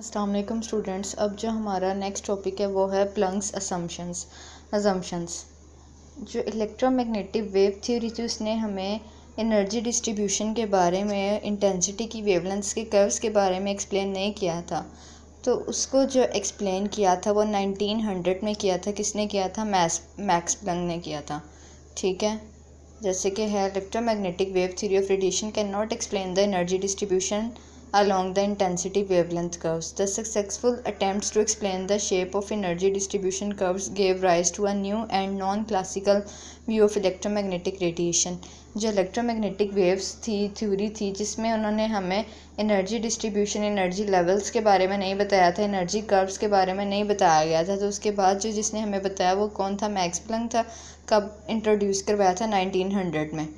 Aslam students अब जो हमारा नेक्स्ट टॉपिक है, वो है प्लंग्स असम्पशंस अजम्पशंस जो इलेक्ट्रोमैग्नेटिक वेव थ्योरी थी, उसने हमें एनर्जी डिस्ट्रीब्यूशन के बारे में इंटेंसिटी की वेवलेंस के कर्व्स के बारे में एक्सप्लेन नहीं किया था। तो उसको जो एक्सप्लेन किया था, वो 1900 में किया था। किसने किया था? मैस मैक्स प्लंग ने किया था। ठीक है? जैसे कि है electromagnetic wave theory of radiation can not explain the energy distribution along the intensity wavelength curves. The successful attempts to explain the shape of energy distribution curves gave rise to a new and non-classical view of electromagnetic radiation. जो electromagnetic waves थी theory थी जिसमें उन्होंने हमें energy distribution energy levels के बारे में नहीं बताया था एनर्जी कर्व्स के बारे में नहीं बताया गया था तो उसके बाद जो जिसने हमें बताया वो कौन था मैक्स प्लंग था कब इंट्रोड्यूस करवाया था 1900 में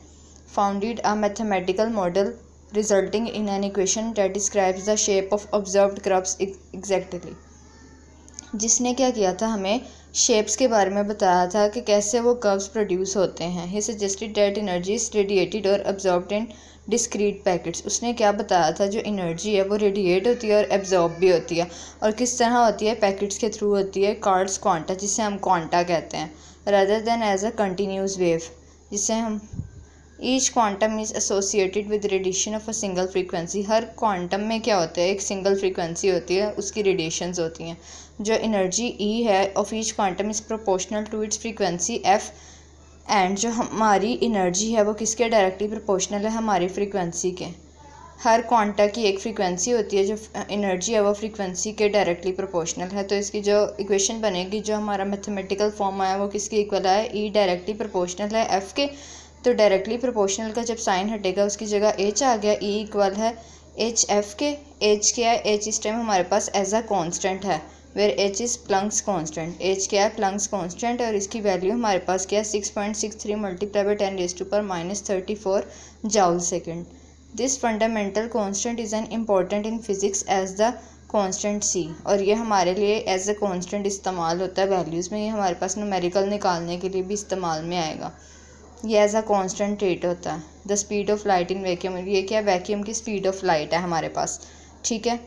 founded a mathematical model resulting in an equation that describes the shape of observed curves exactly. जिसने क्या किया था, हमें शेप्स के बारे में बताया था कि कैसे वो कर्व्स प्रोड्यूस होते हैं। He suggested that energy is radiated और अब्जॉर्ब इन डिस्क्रीट पैकेट्स उसने क्या बताया था, जो एनर्जी है, वो रेडिएट होती है और एब्जॉर्ब भी होती है। और किस तरह होती है? पैकेट्स के थ्रू होती है। कार्ड्स क्वांटा जिसे हम क्वांटा कहते हैं। Rather than as a continuous wave जिसे हम each quantum is associated with radiation of a single frequency her quantum में क्या होता है? एक सिंगल फ्रीक्वेंसी होती है, उसकी रेडिएशंस होती हैं। जो एनर्जी ई e है of each quantum is proportional to its frequency F and जो हमारी एनर्जी है, वो किसके डायरेक्टली प्रोपोर्शनल है? हमारी फ्रीक्वेंसी के। हर क्वांटा की एक फ्रीक्वेंसी होती है, जो एनर्जी है, वो फ्रीक्वेंसी के डायरेक्टली प्रोपोर्शनल है। तो इसकी जो इक्वेशन बनेगी, जो हमारा मैथमेटिकल फॉर्म आया, वो किसके इक्वल है ई डायरेक्टली प्रोपोर्शनल है एफ़ के। तो डायरेक्टली प्रोपोर्शनल का जब साइन हटेगा, उसकी जगह एच आ गया ई इक्वल है एच एफ़ के एच क्या है? एच इस टाइम हमारे पास एज अ कॉन्स्टेंट है where H is Planck's constant H क्या है? प्लंग्स कॉन्स्टेंट है और इसकी वैल्यू हमारे पास क्या है? Six point six three multiply by ten raise to पर minus thirty four joule second this fundamental constant is an important in physics as the constant C और ये हमारे लिए एज अ कॉन्स्टेंट इस्तेमाल होता है वैल्यूज़ में, ये हमारे पास नूमेरिकल निकालने के लिए भी इस्तेमाल में आएगा। ये एज अ कॉन्स्टेंट रेट होता है। The speed of light in vacuum ये क्या वैक्यूम की स्पीड ऑफ़ लाइट है हमारे पास। ठीक है?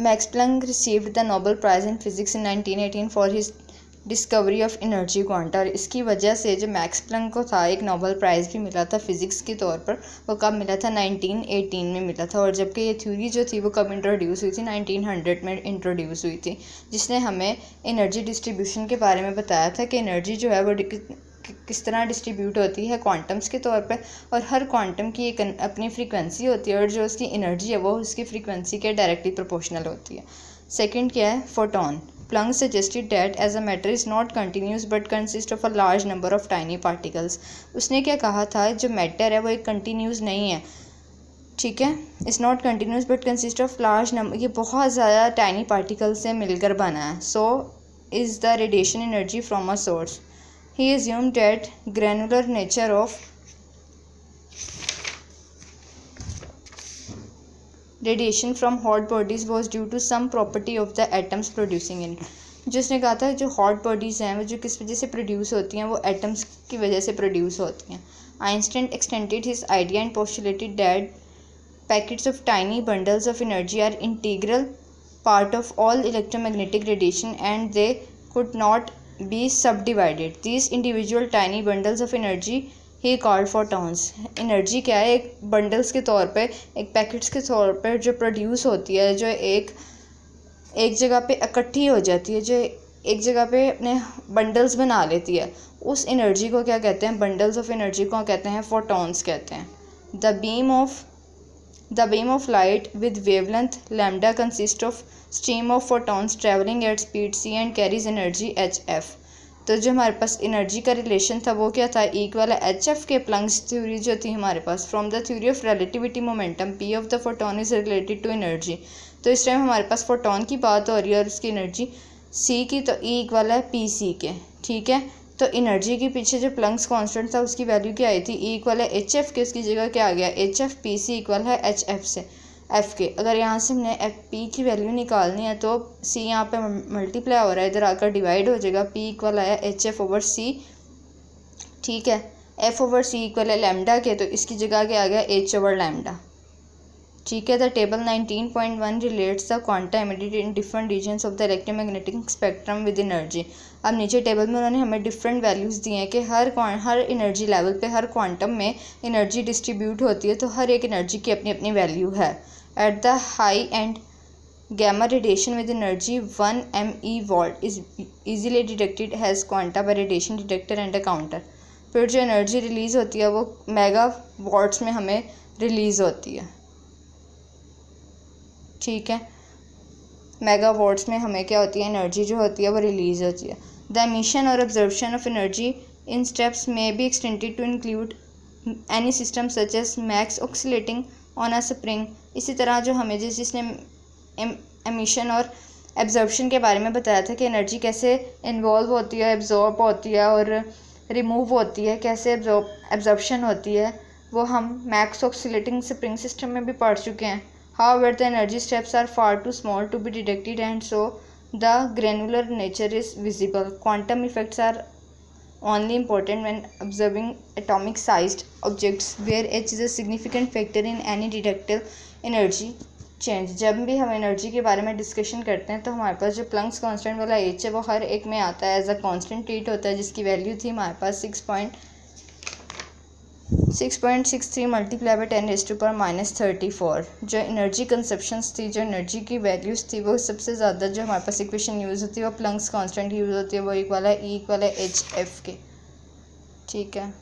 Max Planck received the Nobel prize in physics in 1918 for his discovery of energy quanta और इसकी वजह से जो मैक्स प्लंग को था, एक नोबल प्राइज़ भी मिला था फिज़िक्स के तौर पर, वो कब मिला था? 1918 में मिला था, और जबकि ये थ्योरी जो थी, वो कब इंट्रोड्यूस हुई थी? 1900 में इंट्रोड्यूस हुई थी, जिसने हमें एनर्जी डिस्ट्रीब्यूशन के बारे में बताया था कि एनर्जी जो है, वो किस तरह डिस्ट्रीब्यूट होती है क्वांटम्स के तौर पर और हर क्वांटम की एक अपनी फ्रीक्वेंसी होती है और जो उसकी एनर्जी है वो उसकी फ्रीक्वेंसी के डायरेक्टली प्रोपोर्शनल होती है। सेकंड क्या है? Photon Planck suggested that as a matter is not continuous but consist of a large number of tiny particles उसने क्या कहा था? जो मैटर है वो एक कंटिन्यूस नहीं है। ठीक है? It's not continuous but consist of large number ये बहुत ज़्यादा टाइनी पार्टिकल से मिलकर बना है। So is the radiation energy from a source he assumed that granular nature of radiation from hot bodies was due to some property of the atoms producing it जिसने कहा था, जो हॉट बॉडीज़ हैं, वो जो किस वजह से प्रोड्यूस होती हैं, वो एटम्स की वजह से प्रोड्यूस होती हैं। Einstein extended his idea and postulated that packets of tiny bundles of energy are integral part of all electromagnetic radiation and they could not be subdivided. These individual tiny bundles of energy he called photons energy क्या है? एक bundles के तौर पे, एक packets के तौर पर जो प्रोड्यूस होती है, जो एक एक जगह पे इकट्ठी हो जाती है, जो एक जगह पे अपने बंडल्स बना लेती है। उस एनर्जी को क्या कहते हैं? बंडल्स ऑफ़ एनर्जी को कहते हैं फोटॉन्स कहते हैं। The beam of the beam of light with wavelength lambda consist of stream of photons travelling at speed C and carries energy H F तो जो हमारे पास एनर्जी का रिलेशन था, वो क्या था? इक्वल एच एफ़ के प्लंग्स थ्योरी जो थी हमारे पास। From the theory of relativity momentum P of the photon is related to energy तो इस टाइम हमारे पास फोटोन की बात हो रही है और उसकी एनर्जी सी की तो ई इक्वल है पी सी के। ठीक है? तो एनर्जी के पीछे जो प्लंग्स कांस्टेंट था, उसकी वैल्यू क्या आई थी? ई इक्वल है एच एफ़ के, उसकी जगह क्या आ गया? H F P C equal है एच एफ़ से। एफ़ के। अगर यहाँ से हमने एफ़ पी की वैल्यू निकालनी है तो सी यहाँ पे मल्टीप्लाई हो रहा है, इधर आकर डिवाइड हो जाएगा। पी इक्वल आया एच एफ़ ओवर सी ठीक है? एफ़ ओवर सी इक्वल है लेमडा के तो इसकी जगह क्या आ गया? एच ओवर लेमडा ठीक है the table nineteen point one relates the quanta emitted in different regions of the electromagnetic spectrum with energy अब नीचे टेबल में उन्होंने हमें डिफरेंट वैल्यूज़ दिए हैं कि हर हर एनर्जी लेवल पे, हर क्वांटम में एनर्जी डिस्ट्रीब्यूट होती है तो हर एक एनर्जी की अपनी अपनी वैल्यू है। At the high end gamma radiation with energy 1 ME volt is easily detected as quanta by radiation detector and a counter. फिर जो एनर्जी रिलीज़ होती है, वो मेगा वॉट्स में हमें रिलीज़ होती है। ठीक है। मेगा वॉट्स में हमें क्या होती है? एनर्जी जो होती है वो रिलीज़ होती है। द एमिशन और observation of energy in steps में be extended to include any system such as mass oscillating on a spring. इसी तरह जो हमें जिस जिसने एमिशन और एब्जॉर्बशन के बारे में बताया था कि एनर्जी कैसे इन्वॉल्व होती है, एब्जॉर्ब होती है और रिमूव होती है, कैसे एब्जॉर्बशन होती है, वो हम मैक्स ऑक्सीटिंग स्प्रिंग सिस्टम में भी पढ़ चुके हैं। However, the energy steps are far too small to be detected and so the granular nature is visible. Quantum effects are only important when observing atomic sized objects where h is a significant factor in any detected energy change जब भी हम energy के बारे में discussion करते हैं तो हमारे पास जो प्लंग्स कांस्टेंट वाला एच है वो हर एक में आता है एज अ कांस्टेंट ट्रीट होता है जिसकी वैल्यू थी हमारे पास six point six point six three multiply by ten S to पर माइनस थर्टी फोर जो एनर्जी कंसेप्शंस थी, जो एनर्जी की वैल्यूज़ थी, वो सबसे ज़्यादा जो हमारे पास इक्वेशन यूज़ होती है, वो प्लंग्स कांस्टेंट यूज़ होती है, वो इक्वल है ई इक्वल है एच एफ़ के ठीक है?